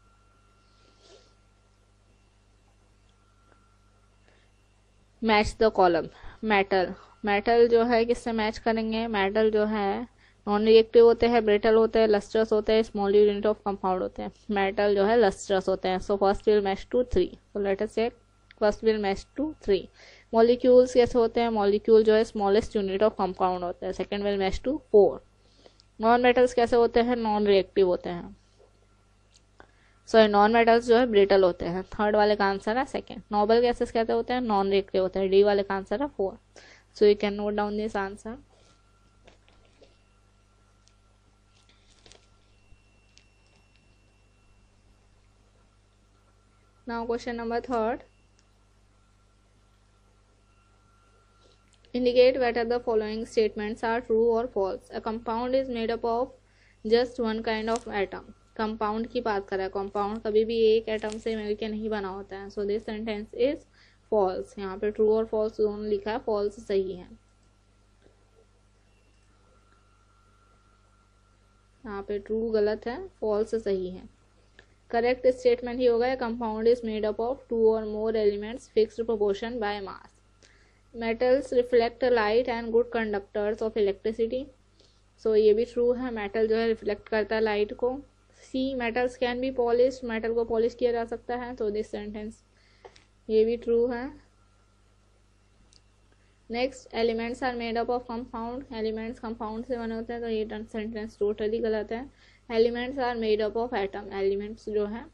match the column metal metal जो है किससे मैच करेंगे? मेटल जो है नॉन रिएक्टिव होते हैं ब्रिटल होते हैं लस्ट्रस होते हैं स्मॉल यूनिट ऑफ़ कंपाउंड होते हैं। मेटल जो है लस्ट्रस होते हैं। So first will match to three so let us check first will match to three molecules कैसे होते हैं? मॉलिक्यूल जो है स्मॉलेस्ट यूनिट ऑफ़ कंपाउंड होता है। Second will match to four non metals कैसे होते हैं? नॉन रिएक्टिव होते हैं। सॉरी नॉन मेटल्स जो है ब्रिटल होते हैं। थर्ड वाले का आंसर है सेकेंड नॉबल गैसेस कैसे होते हैं? नॉन रिएक्टिव होते हैं। डी वाले का आंसर है four so you can note down this answer now question number third indicate whether are the following statement are true or false a compound is made up of just one kind of atom compound की बात कर करें compound कभी भी एक atom से मिलकर नहीं बना होता है। So this sentence is false यहाँ पे ट्रू और फॉल्स दोनों लिखा है फॉल्स सही है। यहाँ पे ट्रू गलत है फॉल्स सही है। करेक्ट स्टेटमेंट ही होगा compound is made up of two or more elements fixed proportion by mass metals reflect light and good conductors of electricity so ये भी ट्रू है मेटल जो है रिफ्लेक्ट करता है लाइट को. C metals can be polish metal को polish किया जा सकता है तो दिस सेंटेंस ये भी ट्रू है. Next elements are made up of compound elements compound से बने होते हैं तो ये सेंटेंस टोटली गलत है. Elements are made up of atom, elements जो है,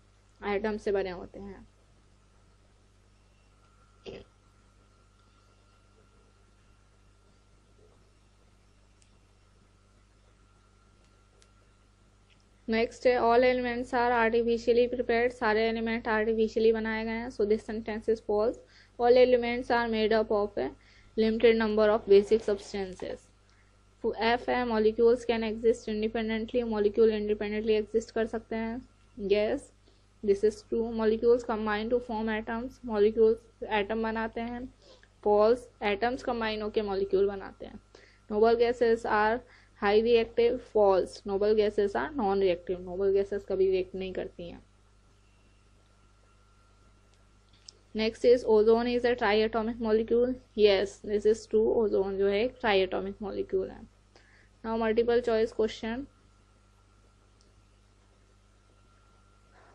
एटम से बने होते हैं। नेक्स्ट है all elements are artificially prepared सारे एलिमेंट आर्टिफिशियली बनाए गए हैं so this sentence is false all elements are made up of a limited number of basic substances F है molecules can exist independently molecule independently exist कर सकते हैं। Gas this is true molecules combine to form atoms molecules atom बनाते हैं। False atoms combine होकर molecule बनाते हैं। Noble gases are high reactive false noble gases are non reactive noble gases कभी react नहीं करती हैं। Next is ozone is a triatomic molecule yes this is true ozone जो है ट्राई एटोमिक मॉलिक्यूल है। Now multiple choice question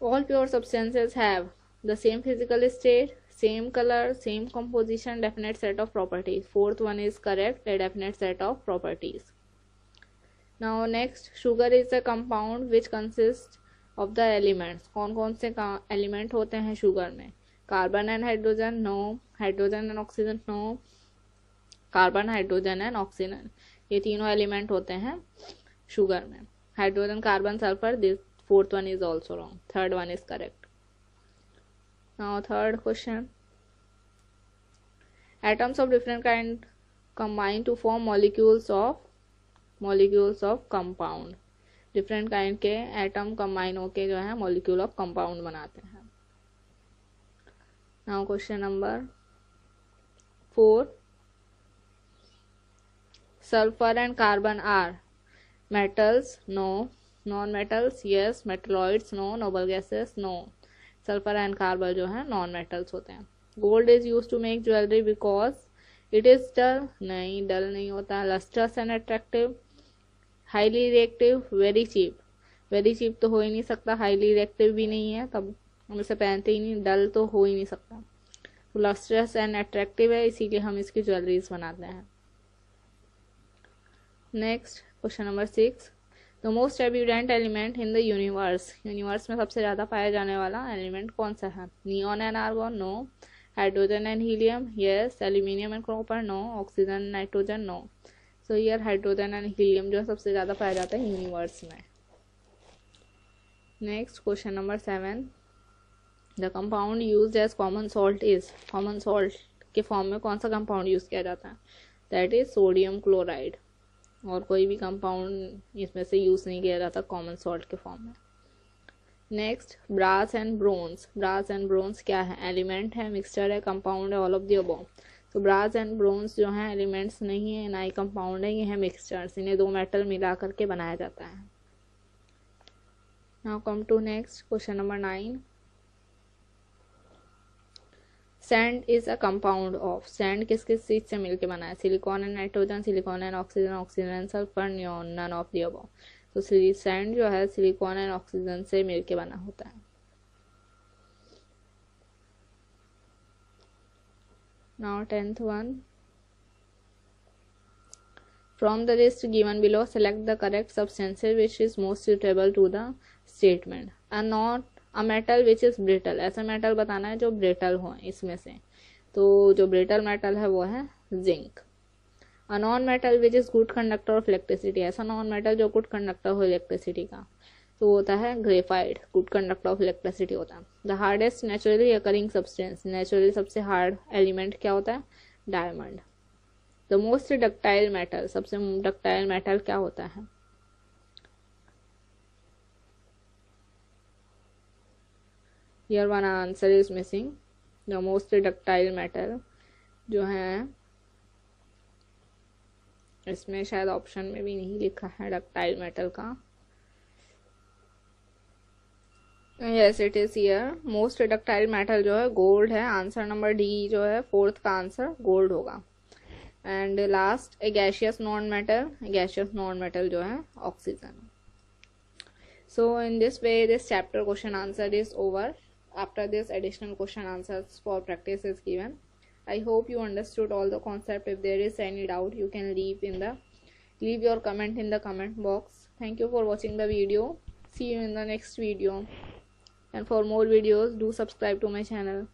all pure substances have the same physical state same color same composition definite set of properties fourth one is correct a definite set of properties now next sugar is a compound which consists of the elements कौन कौन से element होते हैं sugar में carbon and hydrogen no hydrogen and oxygen no carbon hydrogen and oxygen ये तीनों element होते हैं शुगर में। Hydrogen carbon sulphur this fourth one is also wrong third one is correct now third question atoms of different kind combine to form molecules of molecules of compound different kind के atom combine होके जो है molecule of compound बनाते हैं। Now question number four sulfur and carbon are metals, no. Non-metals, yes. Metalloids, no. Noble gases, no. Sulphur and carbon जो है non metals होते हैं। Gold is use to make jewellery because it is dull नहीं dull नहीं होता। Lustrous and attractive highly reactive very cheap very cheap तो हो ही नहीं सकता हाईली रिएक्टिव भी नहीं है, तब हम इसे पहनते ही नहीं डल तो हो ही नहीं सकता। लस्ट्रस एंड अट्रैक्टिव है, इसीलिए हम इसकी ज्वेलरीज बनाते हैं। Next question number six the most abundant element in the universe universe में सबसे ज़्यादा पाया जाने वाला एलिमेंट कौन सा है? Neon and argon no hydrogen and helium yes aluminium and copper no oxygen nitrogen no so yeah hydrogen and helium जो है सबसे ज़्यादा पाया जाता है यूनिवर्स में. Next question number seven the compound used as common salt is common salt के form में कौन सा कंपाउंड यूज़ किया जाता है? दैट इज़ सोडियम क्लोराइड और कोई भी कंपाउंड इसमें से यूज़ नहीं किया जाता कॉमन सॉल्ट के फॉर्म में। Next brass and bronze brass and bronze क्या है? एलिमेंट है मिक्सचर है कंपाउंड है ऑल ऑफ़ दी अबो तो ब्रास एंड ब्रोन्स जो हैं एलिमेंट्स नहीं है, ना ही कंपाउंड है, ये है मिक्सचर्स इन्हें दो मेटल मिला करके बनाया जाता है। Now come to next question number nine sand is a compound of sand किस किस चीज़ से मिलकर बना है silicon and nitrogen silicon and oxygen oxygen sulphur neon none of the above तो सैंड जो है सिलिकॉन एंड ऑक्सीजन से मिलकर बना होता है। Now, tenth one. From the list given below, select the correct substances which is most suitable to the statement. And not a metal which is brittle ऐसा metal बताना है जो ब्रिटल हो इसमें से। तो जो ब्रिटल मेटल है वो है zinc a non metal which is good conductor of electricity ऐसा नॉन मेटल जो गुड कंडक्टर हो इलेक्ट्रिसिटी का तो होता है graphite good conductor of electricity होता है। The hardest naturally occurring substance naturally सबसे हार्ड एलिमेंट क्या होता है? Diamond the most ductile metal सबसे डक्टाइल मेटल क्या होता है? Here one answer is missing. The most ductile metal जो है, इसमें शायद ऑप्शन में भी नहीं लिखा है डक्टाइल मेटल का। Yes it is here most ductile metal जो है गोल्ड है। आंसर नंबर डी जो है फोर्थ का आंसर गोल्ड होगा। And last a gaseous non metal gaseous non metal जो है oxygen so, in this way, this chapter question answer is over. After this additional question answers for practice is given. I hope you understood all the concept. If there is any doubt you can leave in the leave your comment in the comment box. Thank you for watching the video. See you in the next video. And for more videos do subscribe to my channel